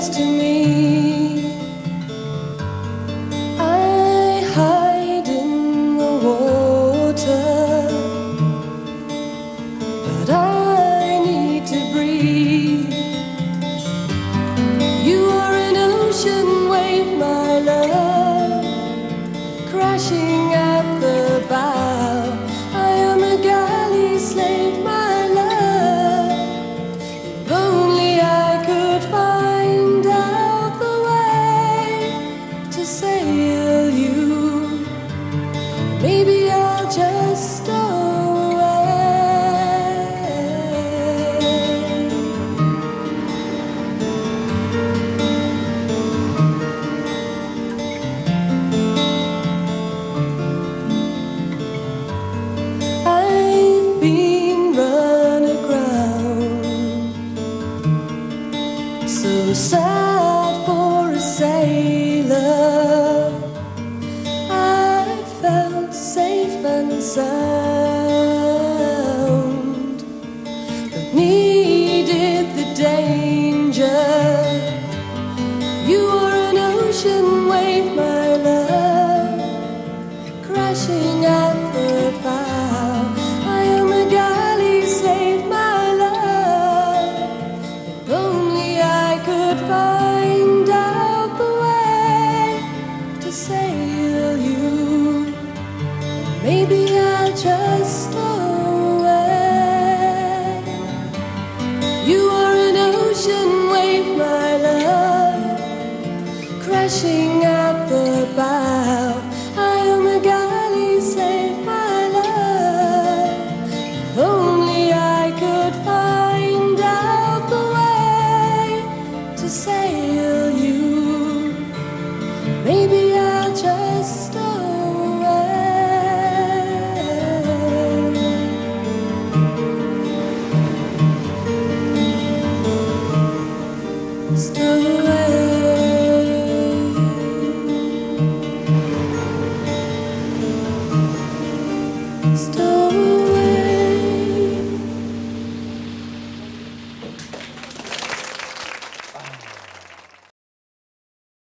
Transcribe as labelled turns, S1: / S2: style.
S1: close to me. feel you. Maybe I'll just go away. I've been run aground, so sad for a save. sound that needed the danger. You are an ocean wave, my love, crashing at the bow. I am a galley, save my love. If only I could find out the way to sail you. Maybe just away. You are an ocean wave, my love, crashing at the bow. away. Stop.